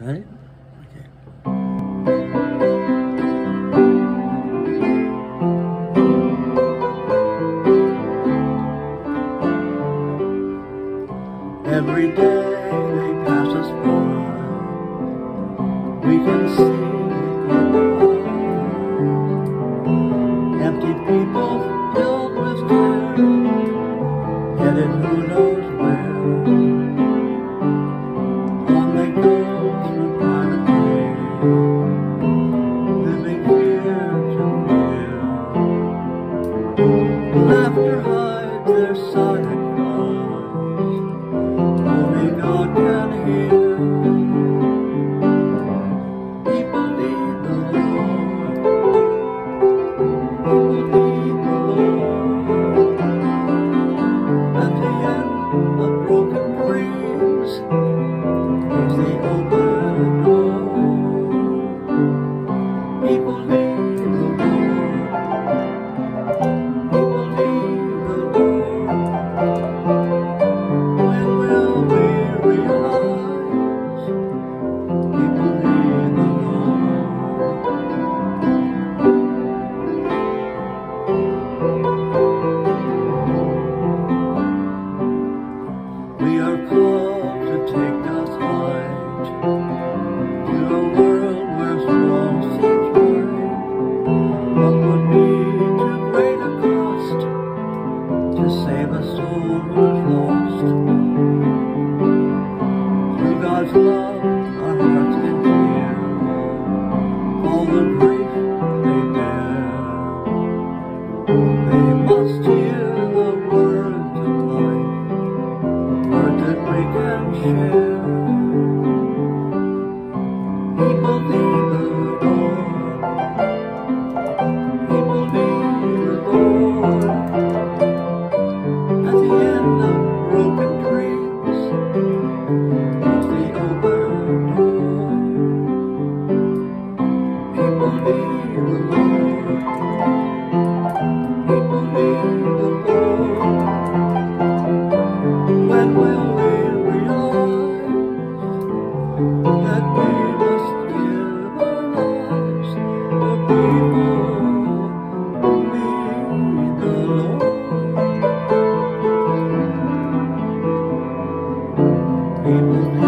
Right? Every day they pass us by. We can see empty people filled with care, headed who knows where. other side. my soul was lost. Through God's love, our hearts can hear all the grief they bear. They must hear the words of life, words that we can share. You.